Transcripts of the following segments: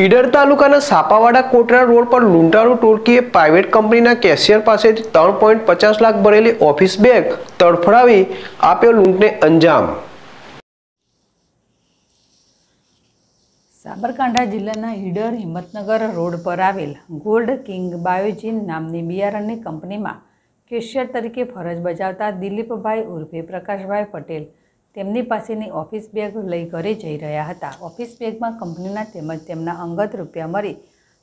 ઈડર તાલુકાના સાપાવાડા કોટરા રોડ પર લૂંટારૂ ટોળકીએ પ્રાઇવેટ કંપનીના કેશિયર પાસેથી ત્રણ પોઈન્ટ પચાસ લાખ ભરેલી ઓફિસ બેગ તડફડાવી આપ્યો લૂંટને અંજામ. સાબરકાંઠા જિલ્લાના ઈડર હિંમતનગર રોડ પર આવેલ ગોલ્ડ કિંગ બાયોજીન નામની બિયારણની કંપનીમાં કેશિયર તરીકે ફરજ બજાવતા દિલીપભાઈ ઉર્ફે પ્રકાશભાઈ પટેલ તેમની પાસેની ઓફિસ બેગ લઈ ઘરે જઈ રહ્યા હતા. ઓફિસ બેગમાં કંપનીના તેમજ તેમના અંગત રૂપિયા મળી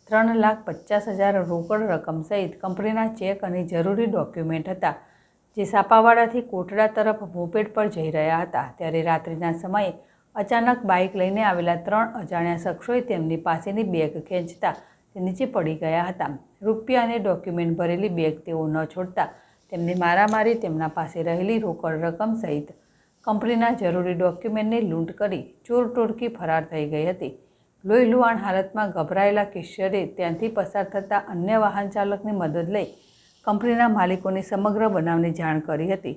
ત્રણ લાખ પચાસ હજાર રોકડ રકમ સહિત કંપનીના ચેક અને જરૂરી ડોક્યુમેન્ટ હતા, જે સાપાવાડાથી કોટડા તરફ મોપેડ પર જઈ રહ્યા હતા. ત્યારે રાત્રિના સમયે અચાનક બાઇક લઈને આવેલા ત્રણ અજાણ્યા શખ્સોએ તેમની પાસેની બેગ ખેંચતા તે નીચે પડી ગયા હતા. રૂપિયા અને ડોક્યુમેન્ટ ભરેલી બેગ તેઓ ન છોડતા તેમની મારામારી તેમના પાસે રહેલી રોકડ રકમ સહિત કંપનીના જરૂરી ડોક્યુમેન્ટને લૂંટ કરી ચોર ટોળકી ફરાર થઈ ગઈ હતી. લોહી લુહાણ હાલતમાં ગભરાયેલા કિશોરે ત્યાંથી પસાર થતા અન્ય વાહન ચાલકની મદદ લઈ કંપનીના માલિકોની સમગ્ર બનાવની જાણ કરી હતી.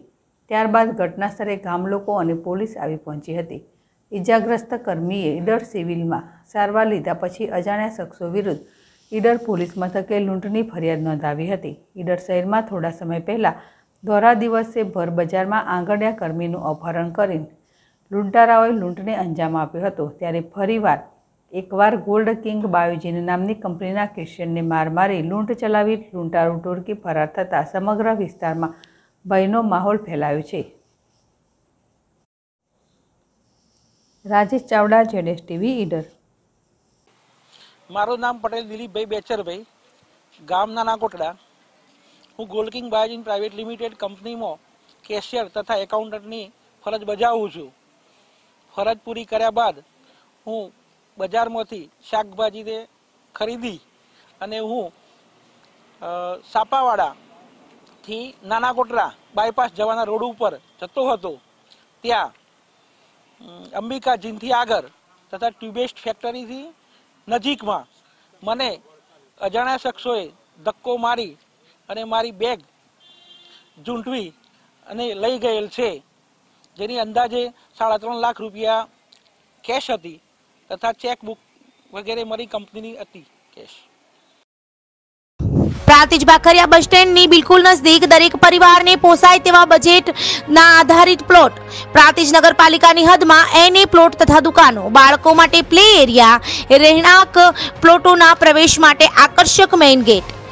ત્યારબાદ ઘટના સ્થળે ગામ લોકો અને પોલીસ આવી પહોંચી હતી. ઇજાગ્રસ્ત કર્મીએ ઈડર સિવિલમાં સારવાર લીધા પછી અજાણ્યા શખ્સો વિરુદ્ધ ઈડર પોલીસ મથકે લૂંટની ફરિયાદ નોંધાવી હતી. ઈડર શહેરમાં થોડા સમય પહેલાં દોરા દિવસે ભર બજારમાં આંગણિયા કર્મીનું અપહરણ કરીને લૂંટારાઓએ લૂંટને અંજામ આપ્યો હતો. ત્યારે ફરીવાર એકવાર ગોલ્ડ કિંગ બાયોજીન નામની કંપનીના ક્રિશ્ચિયનને માર મારી લૂંટ ચલાવી લૂંટારું ટોળકી ફરાર થતાં સમગ્ર વિસ્તારમાં ભયનો માહોલ ફેલાયો છે. રાજેશ ચાવડા જેડેશ ટીવી, ઈડર. મારું નામ પટેલ દિલીપભાઈ બેચરભાઈ ગામ નાના કોટડા હું ગોલ્કિંગ ઇન પ્રાઇવેટ લિમિટેડ કંપનીમાં કેશિયર તથા એકાઉન્ટન્ટની ફરજ બજાવું છું. ફરજ પૂરી કર્યા બાદ હું બજારમાંથી શાકભાજીને ખરીદી અને હું સાપાવાડાથી નાના કોટડા બાયપાસ જવાના રોડ ઉપર જતો હતો. ત્યાં અંબિકા જીનથી આગળ તથા ટ્યુબેસ્ટ ફેક્ટરીથી નજીકમાં મને અજાણ્યા શખ્સોએ ધક્કો મારી અને મારી બેગ ઝૂંટવી અને લઈ ગયેલ છે. જેની અંદાજે સાડા ત્રણ લાખ રૂપિયા કેશ હતી તથા ચેકબુક વગેરે મારી કંપનીની હતી કેશ પ્રાંતિજ ભાખરિયા બસ સ્ટેન્ડની બિલકુલ નજદીક દરેક પરિવારને પોસાય તેવા બજેટના આધારિત પ્લોટ. પ્રાંતિજ નગરપાલિકાની હદમાં એને પ્લોટ તથા દુકાનો, બાળકો માટે પ્લે એરિયા, રહેણાંક પ્લોટોના પ્રવેશ માટે આકર્ષક મેઇન ગેટ.